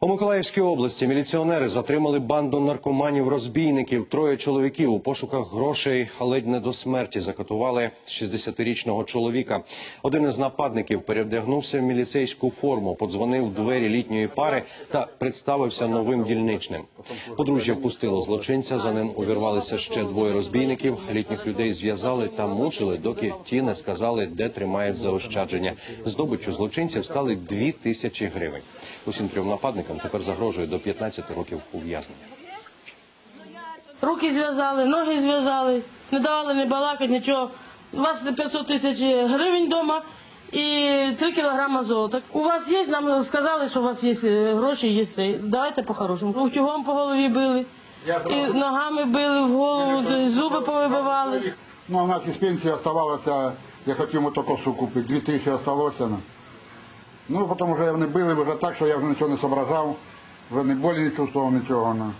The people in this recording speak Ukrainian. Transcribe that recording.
У Миколаївській області міліціонери затримали банду наркоманів-розбійників. Троє чоловіків у пошуках грошей ледь не до смерті закатували 60-річного чоловіка. Один із нападників перевдягнувся в міліцейську форму, подзвонив в двері літньої пари та представився новим дільничним. Подружжя впустило злочинця. За ним увірвалися ще двоє розбійників. Літніх людей зв'язали та мучили, доки ті не сказали, де тримають заощадження. Здобиччю злочинців стали дві тисячі гривень. Усім трьом нападникам тепер загрожує до 15 років ув'язнення. Руки зв'язали, ноги зв'язали, не давали не балакати, нічого. У вас 500 тисяч гривень вдома і 3 кілограма золота. У вас є, нам сказали, що у вас є е, гроші, є це. Давайте по-хорошому. Утюгом по голові били, і ногами били в голову, зуби повибивали. Ну, а у нас із пенсії оставалося, я хотів мотокосу купити, дві тисячі осталося. Ну, потім вже вони били вже так, що я вже нічого не зображав, вже не болі не чувствував нічого. Ну.